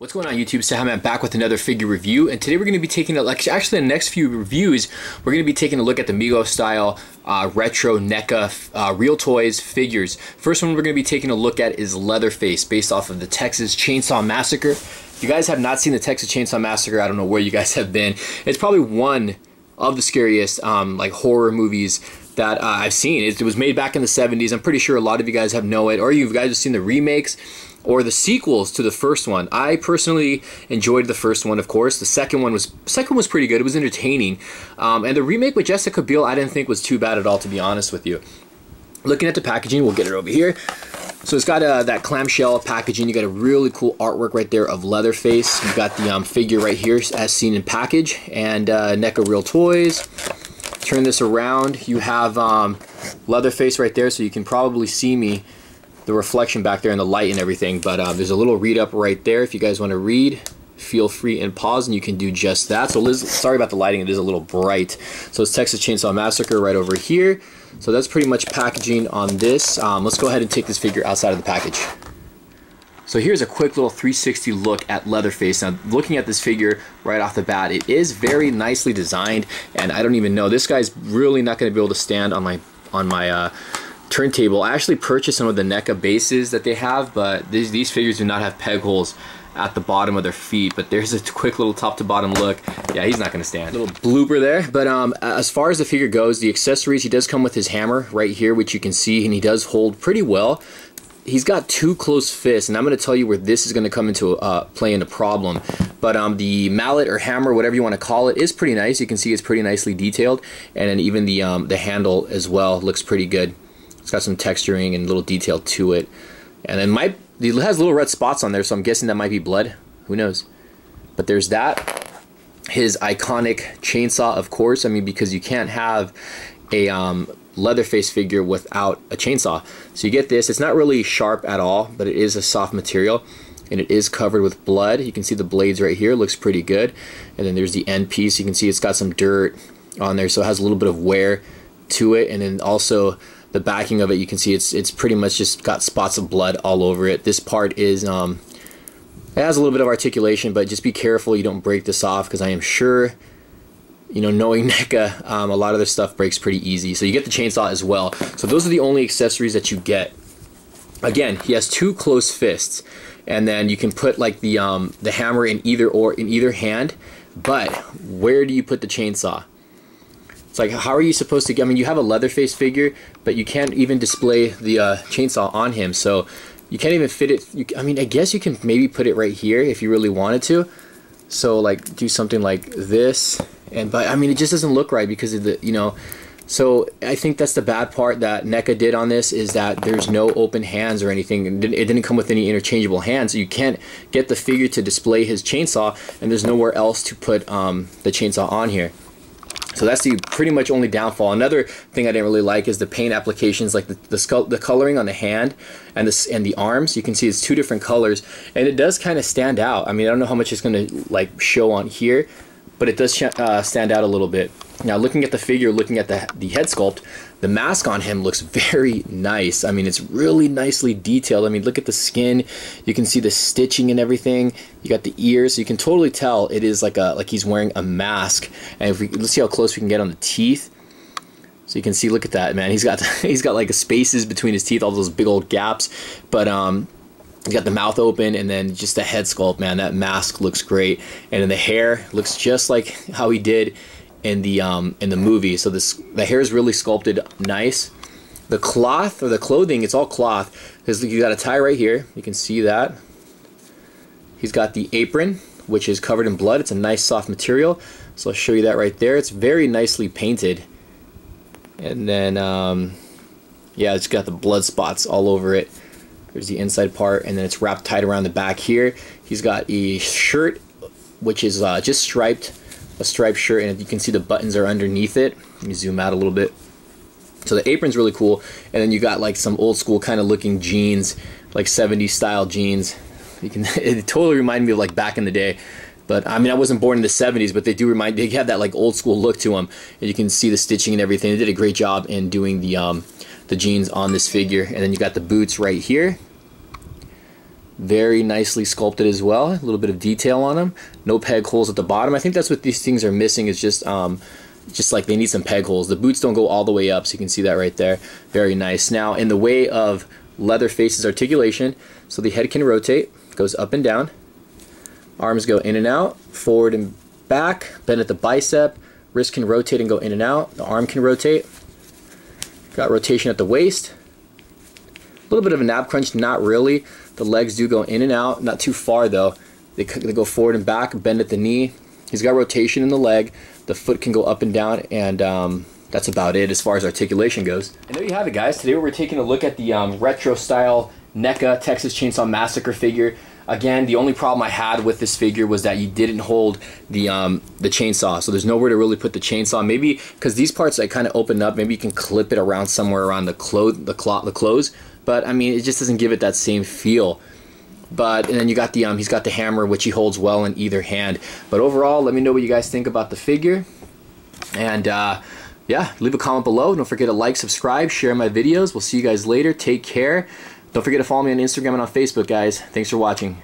What's going on YouTube? Sam I'm back with another figure review and today we're going to be taking a look, actually the next few reviews we're going to be taking a look at the Mego style uh, retro NECA uh, reel toys figures. First one we're going to be taking a look at is Leatherface based off of the Texas Chainsaw Massacre. If you guys have not seen the Texas Chainsaw Massacre, I don't know where you guys have been. It's probably one of the scariest um, like horror movies that uh, I've seen. It, it was made back in the 70s. I'm pretty sure a lot of you guys have know it or you guys have seen the remakes or the sequels to the first one. I personally enjoyed the first one, of course. The second one was second was pretty good. It was entertaining, um, and the remake with Jessica Biel I didn't think was too bad at all, to be honest with you. Looking at the packaging, we'll get it over here. So it's got uh, that clamshell packaging. You got a really cool artwork right there of Leatherface. You got the um, figure right here as seen in package, and uh, NECA Reel Toys. Turn this around. You have um, Leatherface right there, so you can probably see me the reflection back there and the light and everything. But uh, there's a little read up right there. If you guys want to read, feel free and pause and you can do just that. So Liz, sorry about the lighting, it is a little bright. So it's Texas Chainsaw Massacre right over here. So that's pretty much packaging on this. Um, let's go ahead and take this figure outside of the package. So here's a quick little 360 look at Leatherface. Now looking at this figure right off the bat, it is very nicely designed and I don't even know, this guy's really not going to be able to stand on my on my uh, turntable. I actually purchased some of the NECA bases that they have, but these, these figures do not have peg holes at the bottom of their feet but there's a quick little top to bottom look. Yeah he's not gonna stand. Little blooper there but um as far as the figure goes the accessories he does come with his hammer right here which you can see and he does hold pretty well. He's got two close fists and I'm going to tell you where this is going to come into uh, play in a problem. But um, the mallet or hammer whatever you want to call it is pretty nice. You can see it's pretty nicely detailed and then even the um, the handle as well looks pretty good. It's got some texturing and little detail to it. And then might it has little red spots on there, so I'm guessing that might be blood. Who knows? But there's that. His iconic chainsaw, of course. I mean, because you can't have a um, Leatherface figure without a chainsaw. So you get this. It's not really sharp at all, but it is a soft material. And it is covered with blood. You can see the blades right here. Looks pretty good. And then there's the end piece. You can see it's got some dirt on there, so it has a little bit of wear to it. And then also the backing of it, you can see it's it's pretty much just got spots of blood all over it. This part is um, it has a little bit of articulation, but just be careful you don't break this off because I am sure, you know, knowing NECA, um, a lot of this stuff breaks pretty easy. So you get the chainsaw as well. So those are the only accessories that you get. Again, he has two close fists, and then you can put like the um, the hammer in either or in either hand. But where do you put the chainsaw? It's like, how are you supposed to get? I mean, you have a Leatherface figure, but you can't even display the uh, chainsaw on him. So you can't even fit it. You, I mean, I guess you can maybe put it right here if you really wanted to. So like, do something like this, and but I mean, it just doesn't look right because of the you know. So I think that's the bad part that NECA did on this is that there's no open hands or anything. It didn't come with any interchangeable hands. So you can't get the figure to display his chainsaw, and there's nowhere else to put um, the chainsaw on here. So that's the pretty much only downfall. Another thing I didn't really like is the paint applications, like the the, the coloring on the hand and the and the arms. You can see it's two different colors, and it does kind of stand out. I mean, I don't know how much it's going to like show on here, but it does uh, stand out a little bit. Now, looking at the figure, looking at the, the head sculpt, the mask on him looks very nice. I mean, it's really nicely detailed. I mean, look at the skin. You can see the stitching and everything. You got the ears, you can totally tell it is like a like he's wearing a mask. And if we let's see how close we can get on the teeth. So you can see, look at that, man. He's got he's got like spaces between his teeth, all those big old gaps. But um, He's got the mouth open and then just the head sculpt, man. That mask looks great. And then the hair looks just like how he did in the um, in the movie. So this the hair is really sculpted nice. The cloth or the clothing, it's all cloth. Because you got a tie right here. You can see that. He's got the apron, which is covered in blood. It's a nice soft material. So I'll show you that right there. It's very nicely painted. And then, um, yeah, it's got the blood spots all over it. There's the inside part, and then it's wrapped tight around the back here. He's got a shirt, which is uh, just striped a striped shirt and you can see the buttons are underneath it. Let me zoom out a little bit. So the apron's really cool and then you got like some old school kind of looking jeans, like 70s style jeans. You can it totally reminded me of like back in the day. But I mean, I wasn't born in the 70s, but they do remind they have that like old school look to them. And you can see the stitching and everything. They did a great job in doing the um, the jeans on this figure. And then you got the boots right here. very nicely sculpted as well. A little bit of detail on them. No peg holes at the bottom. I think that's what these things are missing is just um, just like they need some peg holes. The boots don't go all the way up, so you can see that right there. Very nice. Now, in the way of Leatherface's articulation, so the head can rotate, goes up and down. Arms go in and out, forward and back, bend at the bicep. Wrist can rotate and go in and out. The arm can rotate. Got rotation at the waist. A little bit of an ab crunch, not really. The legs do go in and out, not too far though. They, they go forward and back, bend at the knee. He's got rotation in the leg. The foot can go up and down, and um, that's about it as far as articulation goes. And there you have it, guys. Today we're taking a look at the um, retro style NECA Texas Chainsaw Massacre figure. Again, the only problem I had with this figure was that you didn't hold the um, the chainsaw, so there's nowhere to really put the chainsaw. Maybe because these parts I kind of open up, maybe you can clip it around somewhere around the clothes, the cloth, the clothes. But I mean, it just doesn't give it that same feel. But and then you got the um, he's got the hammer which he holds well in either hand. But overall, let me know what you guys think about the figure. And uh, yeah, leave a comment below. Don't forget to like, subscribe, share my videos. We'll see you guys later. Take care. Don't forget to follow me on Instagram and on Facebook, guys. Thanks for watching.